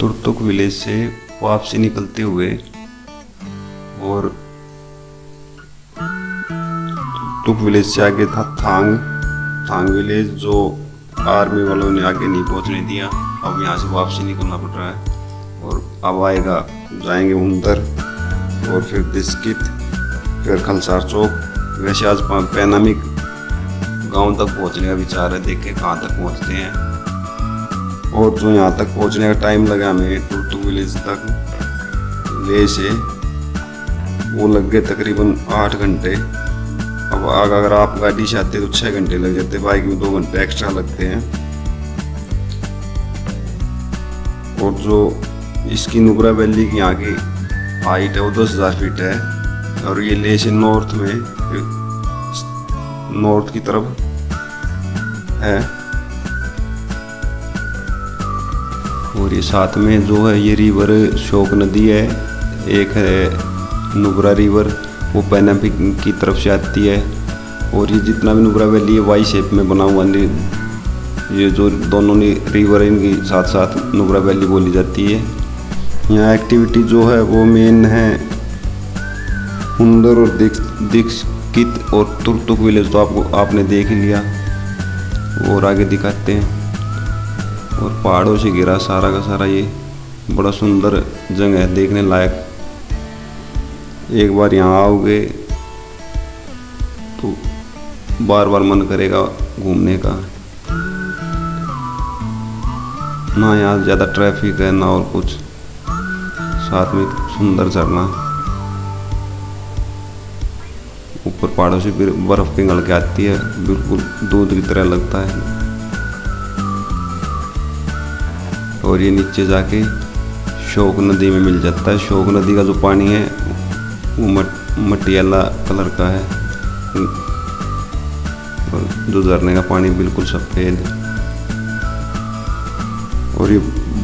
Turtuk village से वापसी निकलते हुए और तुरतुक विलेज से आगे था थांग। थांग विलेज जो आर्मी वालों ने आगे नहीं पहुँचने दिया। अब यहाँ से वापसी निकलना पड़ रहा है और अब आएगा। जाएँगे उंदर और फिर बिस्किट फिर खलसार चौक। वैसे आज पैनामिक गाँव तक पहुँचने का विचार है। देखे कहाँ तक पहुँचते हैं। और जो यहाँ तक पहुँचने का टाइम लगा हमें टू टू विलेज तक। ले से, वो लग गए तकरीबन आठ घंटे। अब आग, अगर आप गाड़ी से आते तो छः घंटे लग जाते बाइक में दो घंटे एक्स्ट्रा लगते हैं। और जो इसकी नुब्रा वैली की यहाँ की हाइट है, वो दस हज़ार फीट है। और ये ले से नॉर्थ में नॉर्थ की तरफ़ है। और ये साथ में जो है ये रिवर शोक नदी है, एक है नुब्रा रिवर वो पैनापिक की तरफ़ से आती है और ये जितना भी नुब्रा वैली है वाई शेप में बना हुआ नहीं ये जो दोनों ने रिवर इनके साथ साथ नुब्रा वैली बोली जाती है। यहाँ एक्टिविटी जो है, वो मेन है हुंदर और दीक्षित और तुरतुक विलेज तो आपको, आपने देख लिया। और आगे दिखाते हैं। और पहाड़ों से घिरा सारा का सारा ये बड़ा सुंदर जगह है, देखने लायक। एक बार यहाँ आओगे तो बार बार मन करेगा घूमने का। ना यहाँ ज़्यादा ट्रैफ़िक है, ना और कुछ। साथ में सुंदर झरना। ऊपर पहाड़ों से फिर बर्फ़ पिघल के आती है, बिल्कुल दूध की तरह लगता है। और ये नीचे जाके शोक नदी में मिल जाता है। शोक नदी का जो पानी है, वो मट, मटियाला कलर का है। और जो झरने का पानी बिल्कुल सफ़ेद। और ये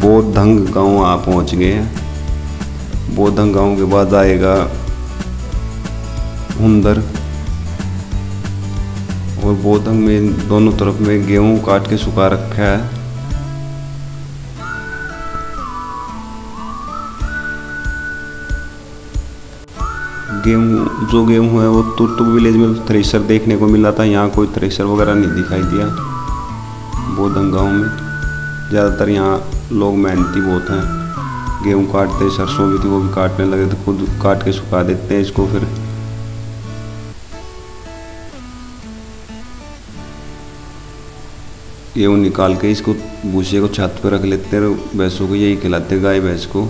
बौद्धंग गाँव आप पहुँच गए हैं। बौद्धंग गाँव के बाद आएगा हुंदर। और बौद्धंग में दोनों तरफ़ में गेहूँ काट के सुखा रखा है। गेहूँ, जो गेहूँ है वो तुर्तुक विलेज में थ्रेसर देखने को मिला था, यहाँ कोई थ्रेसर वगैरह नहीं दिखाई दिया। बौद्धंग गाँव में। ज़्यादातर यहाँ लोग मेहनती बहुत हैं। गेहूँ काटते, सरसों भी थी, वो भी काटने लगे तो खुद काट के सुखा देते हैं इसको फिर। गेहूँ निकाल के इसको भूसे को छत पर रख लेते हैं, भैंसों को यही खिलाते गाय भैंस को।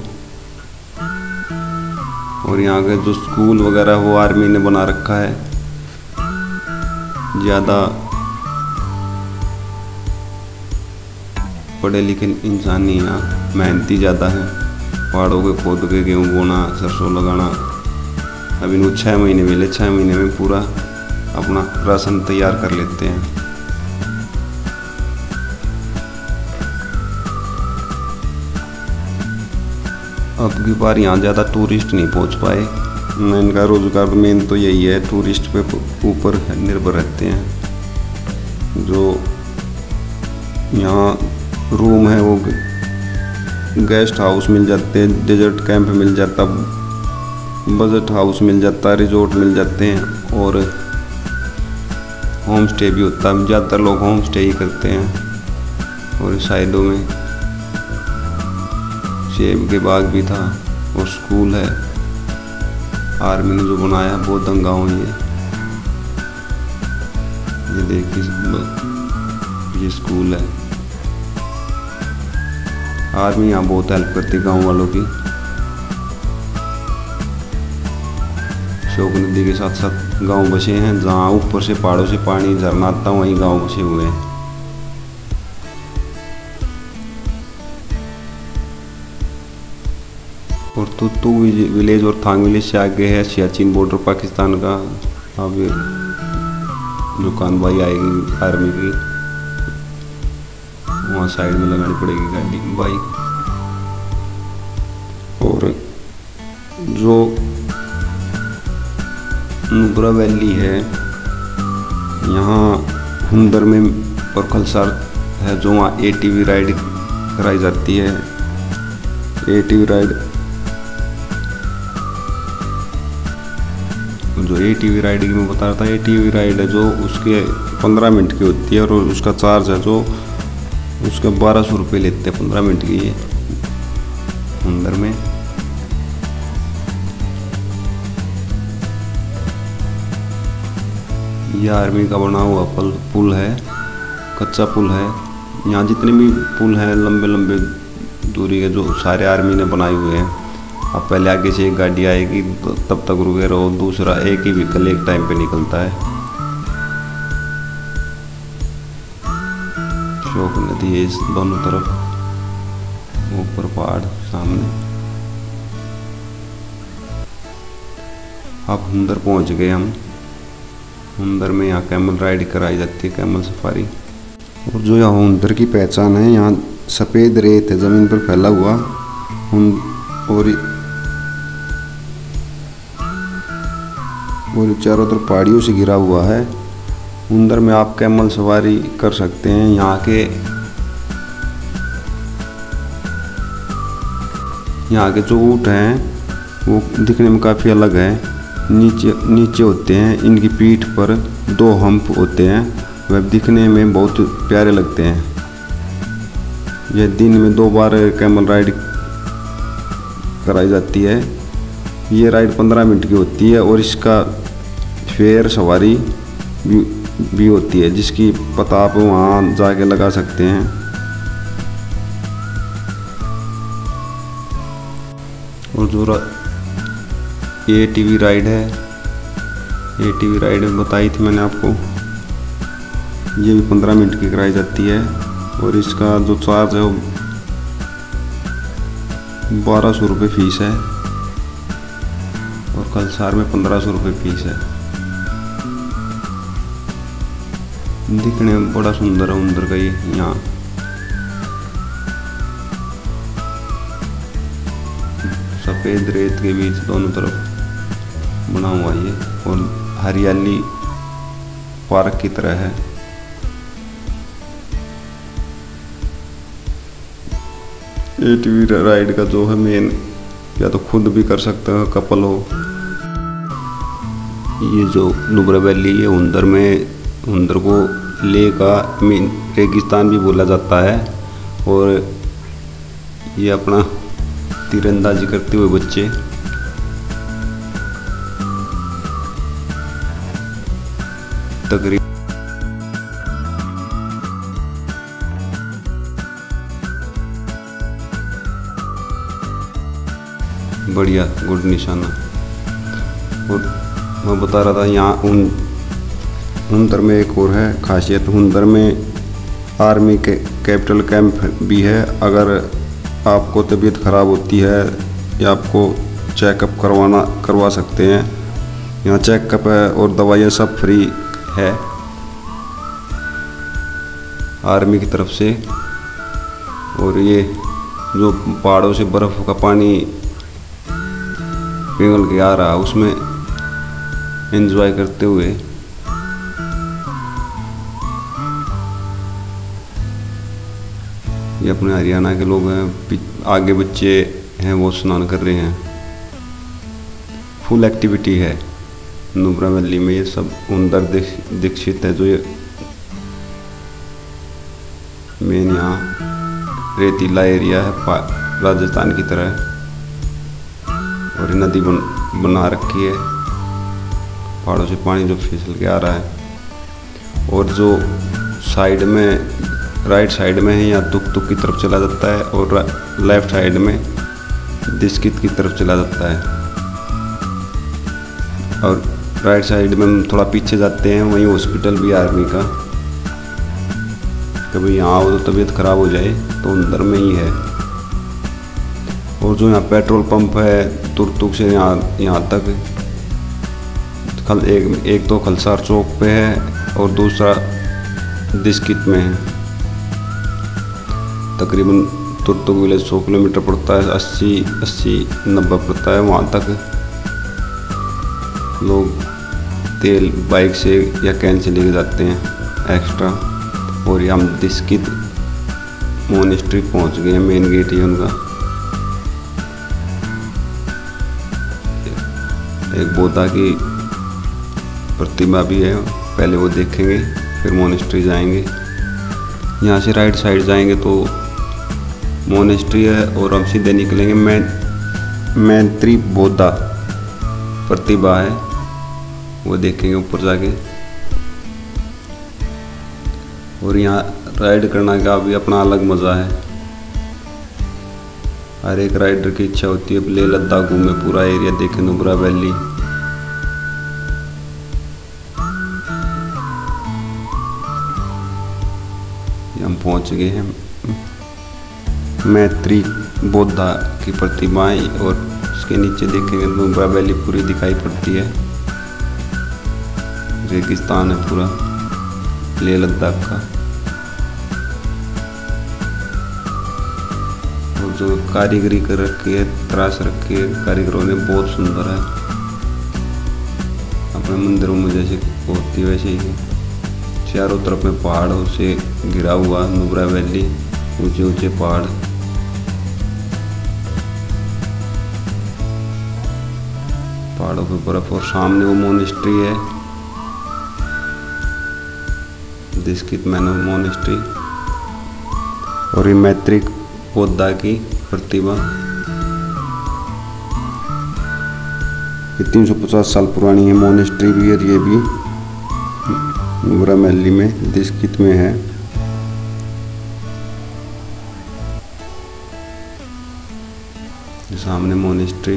और यहाँ के जो स्कूल वगैरह वो आर्मी ने बना रखा है। ज़्यादा पढ़े लिखे इंसान नहीं यहाँ मेहनती ज़्यादा है। पहाड़ों के खोद के गेहूँ बोना, सरसों लगाना। अभी इनको छः महीने मिले छः महीने में पूरा अपना राशन तैयार कर लेते हैं। अब की बार यहाँ ज़्यादा टूरिस्ट नहीं पहुँच पाए। इनका रोज़गार, मेन तो यही है टूरिस्ट पे ऊपर निर्भर रहते हैं। जो यहाँ रूम है, वो गेस्ट हाउस मिल जाते हैं डेजर्ट कैंप मिल जाता बजट हाउस मिल जाता रिजोर्ट मिल जाते हैं, और होम स्टे भी होता। है ज़्यादातर लोग होम स्टे ही करते हैं, और साइडों में सेब के बाग भी था और स्कूल है। आर्मी ने जो बनाया, बहुत दंगाओं है ये। देखिए ये स्कूल है। आर्मी यहाँ बहुत हेल्प करती गाँव वालों की। शोक नदी के साथ साथ गाँव बसे हैं, जहाँ ऊपर से पहाड़ों से पानी झरना आता वहीं गाँव बसे हुए हैं। और तुतु विलेज और थांग विलेज से आगे है सियाचिन बॉर्डर पाकिस्तान का। अब जो कानबाई आएगी आर्मी की। वहाँ साइड में लगानी पड़ेगी गाड़ी। बाइक और जो नुब्रा वैली है, यहाँ हुंदर में और खलसार है, जो वहाँ ए राइड कराई जाती है। ए टी वी राइड जो ए टी वी राइड की मैं बता रहा था ए टी वी राइड है जो उसके पंद्रह मिनट की होती है और उसका चार्ज है जो उसका बारह सौ रुपये लेते हैं पंद्रह मिनट की ये अंदर में। यह आर्मी का बना हुआ पल, पुल है, कच्चा पुल है। यहाँ जितने भी पुल हैं लंबे लंबे दूरी के जो सारे आर्मी ने बनाए हुए हैं। अब पहले आगे से एक गाड़ी आएगी तो तब तक रुके रहो। दूसरा, एक ही व्हीकल एक टाइम पे निकलता है। शोक नदी है इस दोनों तरफ़। ऊपर पहाड़ सामने। अब अंदर पहुँच गए हम। अंदर में यहाँ कैमल राइड कराई जाती है कैमल सफारी और जो यहाँ हुंदर की पहचान है, यहाँ सफ़ेद रेत है, ज़मीन पर फैला हुआ। और और चारों तरफ़ पहाड़ियों से घिरा हुआ है। उंदर में आप कैमल सवारी कर सकते हैं यहाँ के। यहाँ के जो ऊँट हैं, वो दिखने में काफ़ी अलग है। नीचे नीचे होते हैं, इनकी पीठ पर दो हम्प होते हैं। वह दिखने में बहुत प्यारे लगते हैं। यह दिन में दो बार कैमल राइड कराई जाती है। ये राइड पंद्रह मिनट की होती है और इसका फेयर सवारी भी, भी होती है जिसकी पता आप वहाँ जाके लगा सकते हैं। और जो ये टीवी राइड है ये टीवी राइड बताई थी मैंने आपको। ये भी पंद्रह मिनट की कराई जाती है और इसका जो चार्ज है वो बारह सौ रुपये फ़ीस है और कल सार में पंद्रह सौ रुपये फ़ीस है। दिखने में बड़ा सुंदर है, अंदर का ये, यहाँ। सफ़ेद रेत के बीच दोनों तरफ़ बना हुआ ये, और हरियाली पार्क की तरह है। ए टी राइड का जो है मेन या तो खुद भी कर सकते हो, कपल हो। ये जो नुब्रा वैली है उंदर में उंदर को ले का मेन रेगिस्तान भी बोला जाता है और ये अपना तीरंदाजी करते हुए बच्चे। तकरीब बढ़िया गुड निशाना। और मैं बता रहा था यहाँ उन हुंदर में एक और है, खासियत हुंदर में आर्मी के कैपिटल कैंप भी है। अगर आपको तबीयत ख़राब होती है या आपको चेकअप करवाना, करवा सकते हैं। यहाँ चेकअप है और दवाइयाँ सब फ्री है। आर्मी की तरफ़ से। और ये जो पहाड़ों से बर्फ़ का पानी पिघल के आ रहा उसमें एंजॉय करते हुए ये अपने हरियाणा के लोग हैं आगे बच्चे हैं, वो स्नान कर रहे हैं। फुल एक्टिविटी है। नुब्रा वैली में ये सब उन्दर दीक्षित है जो ये मेन यहाँ रेतीला एरिया है राजस्थान की तरह। और नदी बन, बना रखी है। पहाड़ों से पानी जो फिसल के आ रहा है। और जो साइड में राइट साइड में है यहाँ तुक तुक की तरफ़ चला जाता है और लेफ़्ट साइड में दिस्कित की तरफ़ चला जाता है। और राइट साइड में हम थोड़ा पीछे जाते हैं, वहीं हॉस्पिटल भी आर्मी का। कभी यहाँ आओ तो तबीयत ख़राब हो जाए तो अंदर में ही है। और जो यहाँ पेट्रोल पंप है, तुरतुक से यहाँ यहाँ तक, खल एक एक तो खलसार चौक पे है और दूसरा दिस्कित में है। तकरीबन तुरतुक विलेज सौ किलोमीटर पड़ता है, अस्सी अस्सी, नब्बे पड़ता है वहाँ तक। लोग तेल बाइक से या कैन से लेके जाते हैं एक्स्ट्रा। और ये हम दिस्कित मोनिस्ट्री पहुँच गए हैं, मेन गेट ही उनका। एक बोधा की प्रतिमा भी है, पहले वो देखेंगे, फिर मोनिस्ट्री जाएँगे। यहाँ से राइट साइड जाएँगे तो मोनेस्ट्री है और हम सीधे निकलेंगे मैं मैत्री बोधा प्रतिभा है। वो देखेंगे ऊपर जाके। और यहाँ राइड करना का भी अपना अलग मज़ा है। हर एक राइडर की इच्छा होती है, ले लद्दाख घूमे पूरा एरिया, देखे नुब्रा वैली। हम पहुँच गए हैं। मैत्री बोधा की प्रतिमाएँ और उसके नीचे देखेंगे नुब्रा वैली पूरी दिखाई पड़ती है। रेगिस्तान है पूरा, लेह लद्दाख का। और जो कारीगरी कर रखी है तराश रखी है, कारीगरों ने बहुत सुंदर है। अपने मंदिरों में जैसे होती वैसे ही चारों तरफ़ में पहाड़ों से घिरा हुआ नुब्रा वैली ऊँचे ऊँचे पहाड़। पहाड़ों पे बर्फ़ और सामने वो मोनिस्ट्री है। दिस्कित मैनो मोनिस्ट्री और ये मैत्रिक पौधा की प्रतिभा ये 350 साल पुरानी है मोनिस्ट्री भी और ये भी। मैली में दिस्कित में है। सामने मोनेस्ट्री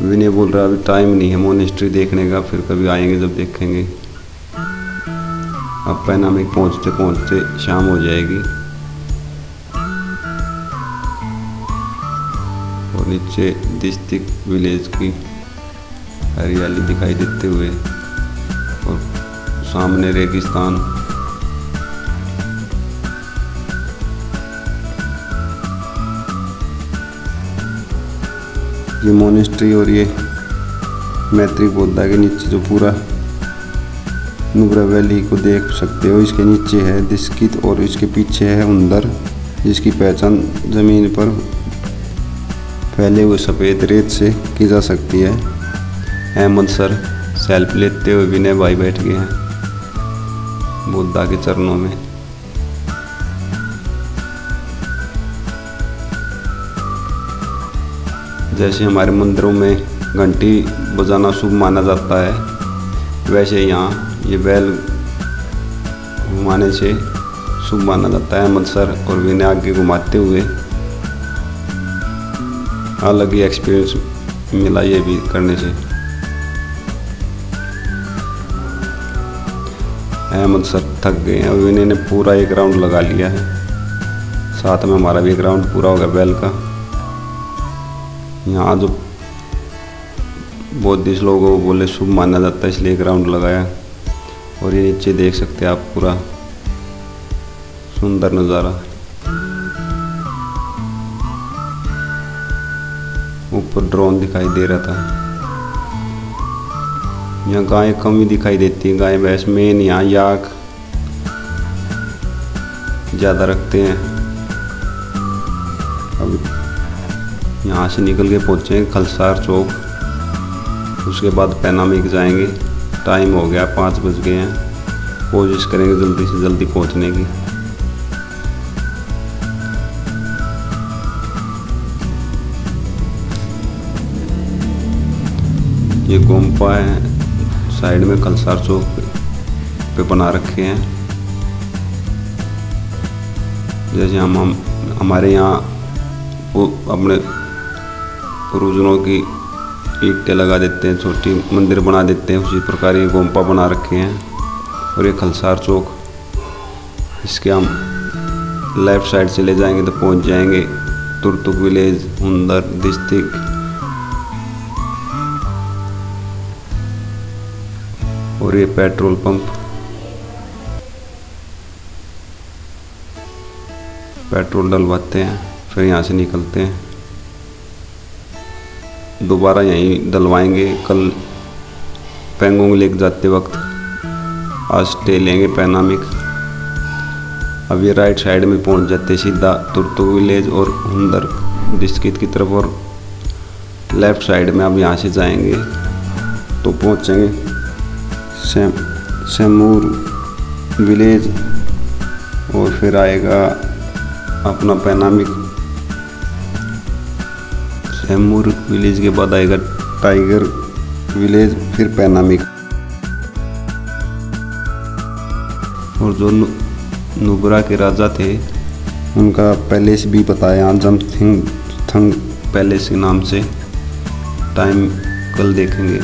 विनय बोल रहा, अभी टाइम नहीं है मोनेस्ट्री देखने का, फिर कभी आएँगे जब देखेंगे। अब पैनामिक पहुँचते पहुँचते शाम हो जाएगी। और नीचे डिस्ट्रिक विलेज की हरियाली दिखाई देते हुए और सामने रेगिस्तान। ये मोनेस्ट्री और ये मैत्री बौद्धा के नीचे जो पूरा नुब्रा वैली को देख सकते हो, इसके नीचे है दिस्कित और इसके पीछे है उंदर, जिसकी पहचान ज़मीन पर फैले हुए सफ़ेद रेत से की जा सकती है। अहमद सर सेल्फ लेते हुए विनय भाई बैठ गए हैं बुद्धा के चरणों में। जैसे हमारे मंदिरों में घंटी बजाना शुभ माना जाता है, वैसे यहाँ ये बैल घुमाने से शुभ माना जाता है अहमद सर और विनय आगे घुमाते हुए। अलग ही एक्सपीरियंस मिला ये भी करने से। अहमद सर थक गए हैं और विनय ने पूरा एक राउंड लगा लिया है। साथ में हमारा भी एक राउंड पूरा हो गया बैल का। यहाँ जो बुद्धिस्ट लोगों को बोले शुभ माना जाता है, इसलिए ग्राउंड लगाया। और ये नीचे देख सकते हैं आप पूरा सुंदर नज़ारा। ऊपर ड्रोन दिखाई दे रहा था। यहाँ गाय कम ही दिखाई देती है। गाय भैंस, मेन यहाँ याक ज़्यादा रखते हैं। यहाँ से निकल के पहुँचेंगे खलसार चौक। उसके बाद पैनामिक जाएँगे। टाइम हो गया, पाँच बज गए हैं। कोशिश करेंगे जल्दी से जल्दी पहुँचने की। ये गोम्पा है, साइड में कलसार चौक पे बना रखे हैं। जैसे हम हम, हमारे यहाँ अपने पूर्वजनों की ईंटें लगा देते हैं, छोटी मंदिर बना देते हैं, उसी प्रकार ये गोम्पा बना रखे हैं और ये खलसार चौक। इसके हम लेफ़्ट साइड से ले जाएँगे तो पहुँच जाएँगे तुरतुक विलेज, हुंदर डिस्ट्रिक्ट। और ये पेट्रोल पंप। पेट्रोल डलवाते हैं, फिर यहाँ से निकलते हैं। दोबारा यहीं डलवाएँगे। कल पेंगोंग लेक जाते वक्त आज स्टे लेंगे पैनामिक। अब ये राइट साइड में पहुँच जाते सीधा तुर्तु विलेज और हुंदर डिस्कित की तरफ़ और लेफ़्ट साइड में अब यहाँ से जाएँगे तो पहुँचेंगे। सेम, सेमूर विलेज और फिर आएगा अपना पैनामिक। सेमूर विलेज के बाद आएगा टाइगर विलेज, फिर पैनामिक और जो नुब्रा के राजा थे, उनका पैलेस भी पता बताया जम थिंग, थंग पैलेस के नाम से। टाइम कल देखेंगे।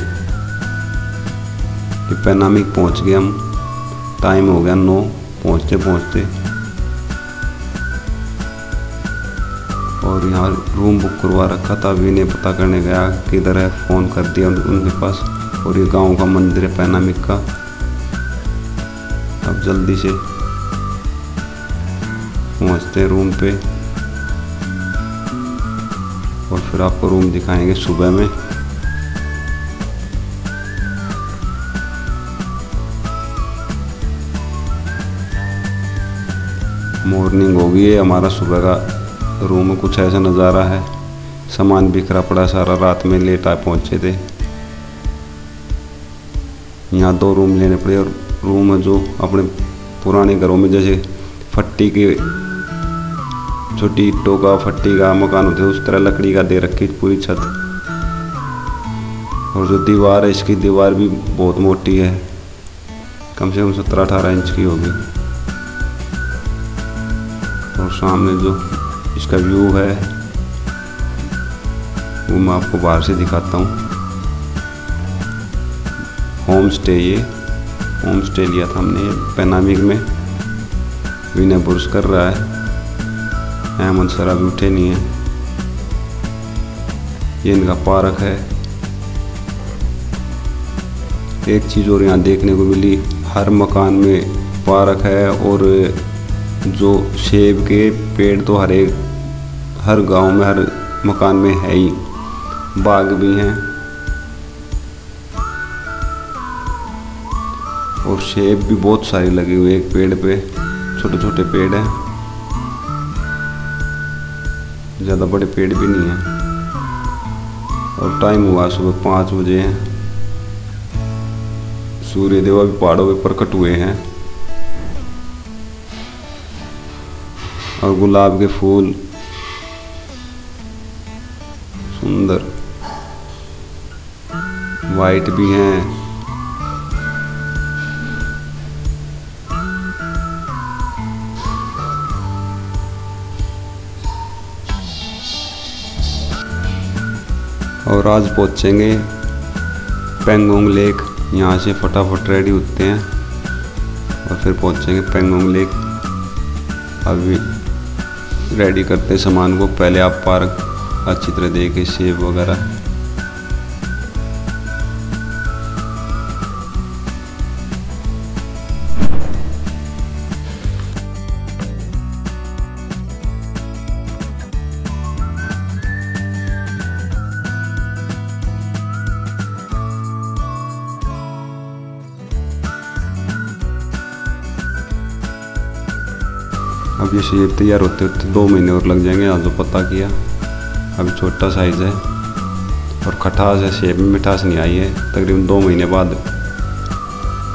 कि पैनामिक पहुँच गए हम। टाइम हो गया नौ पहुँचते पहुँचते और यहाँ रूम बुक करवा रखा था। अभी इन्हें पता करने गया किधर है। फ़ोन कर दिया उनके पास। और ये गाँव का मंदिर है पैनामिक का। अब जल्दी से पहुँचते हैं रूम पे। और फिर आपको रूम दिखाएँगे सुबह में। मॉर्निंग हो गई है हमारा सुबह का। रूम में कुछ ऐसा नज़ारा है। सामान बिखरा पड़ा सारा रात में लेट आए पहुँचे थे। यहाँ दो रूम लेने पड़े और रूम जो अपने पुराने घरों में जैसे फट्टी के छोटी ईटों का, फट्टी का मकान होते उस तरह लकड़ी का दे रखी पूरी छत। और जो दीवार है, इसकी दीवार भी बहुत मोटी है। कम से कम सत्रह अठारह इंच की होगी। और सामने जो इसका व्यू है। वो मैं आपको बाहर से दिखाता हूँ। होम स्टे ये। होम स्टे लिया था हमने पैनामिक में। विनय बुर्स कर रहा है। अहमद सर अभी उठे नहीं है। ये इनका पार्क है। एक चीज़ और यहाँ देखने को मिली। हर मकान में पार्क है और जो सेब के पेड़ तो हर एक हर गाँव में, हर मकान में है ही। बाग भी हैं। और सेब भी बहुत सारे लगे हुए एक पेड़ पे। छोटे छोटे पेड़ हैं। ज़्यादा बड़े पेड़ भी नहीं हैं। और टाइम हुआ सुबह पाँच बजे हैं। सूर्य देव अभी पहाड़ों पे प्रकट हुए हैं। और गुलाब के फूल सुंदर वाइट भी हैं। और आज पहुँचेंगे पेंगोंग लेक। यहाँ से फटाफट रेडी होते हैं और फिर पहुँचेंगे पेंगोंग लेक। अभी रेडी करते सामान को। पहले आप पार्क अच्छी तरह देखे शेप वगैरह। अब ये शेप तैयार होते होते दो महीने और लग जाएँगे, आज जो पता किया। अभी छोटा साइज़ है और खटास है शेप में मिठास नहीं आई है। तकरीबन दो महीने बाद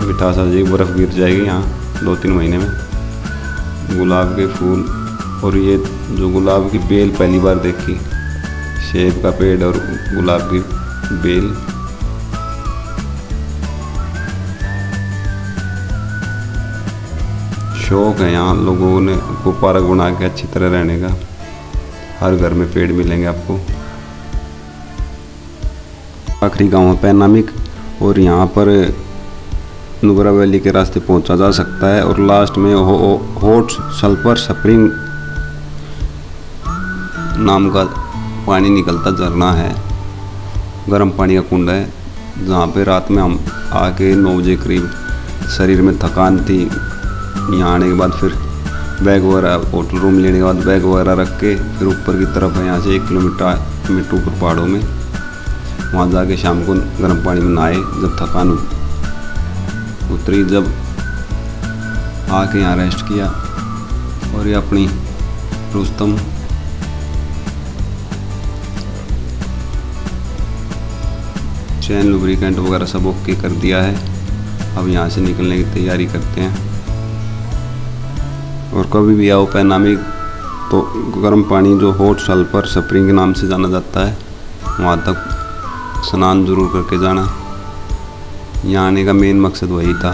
मिठास आ जाएगी बर्फ़ गिर जाएगी यहाँ दो तीन महीने में। गुलाब के फूल और ये जो गुलाब की बेल पहली बार देखी सेब का पेड़ और गुलाब की बेल। शौक है यहाँ, लोगों ने को पार्क बना के अच्छी तरह रहने का। हर घर में पेड़ मिलेंगे आपको। आखिरी गाँव है पैनामिक और यहाँ पर नुबरा वैली के रास्ते पहुँचा जा सकता है और लास्ट में हो, हॉट सल्फ़र स्प्रिंग नाम का पानी निकलता झरना है। गर्म पानी का कुंड है जहाँ पे रात में हम आके नौ बजे करीब शरीर में थकान थी यहाँ आने के बाद फिर बैग वगैरह होटल रूम लेने के बाद बैग वगैरह रख के फिर ऊपर की तरफ़ है, यहाँ से एक किलोमीटर मीटर ऊपर पहाड़ों में। वहाँ जाके शाम को गर्म पानी में नहाए, जब थकान उतरी, जब आके यहाँ रेस्ट किया और ये अपनी रुस्तम चैन लुब्रिकेंट वगैरह सब ओके कर दिया है। अब यहाँ से निकलने की तैयारी करते हैं। और कभी भी आओ पैनामी तो गर्म पानी जो हॉट सल्फ़र स्प्रिंग के नाम से जाना जाता है, वहाँ तक स्नान ज़रूर करके जाना। यहाँ आने का मेन मकसद वही था।